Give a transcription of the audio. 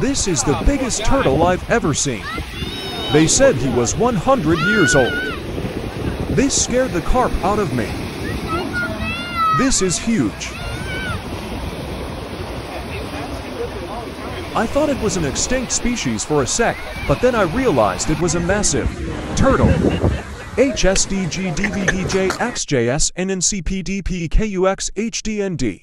This is the biggest turtle I've ever seen. They said he was 100 years old. This scared the carp out of me. This is huge. I thought it was an extinct species for a sec, but then I realized it was a massive turtle. HSDG DVDJ XJS NNCPDP KUX HDND.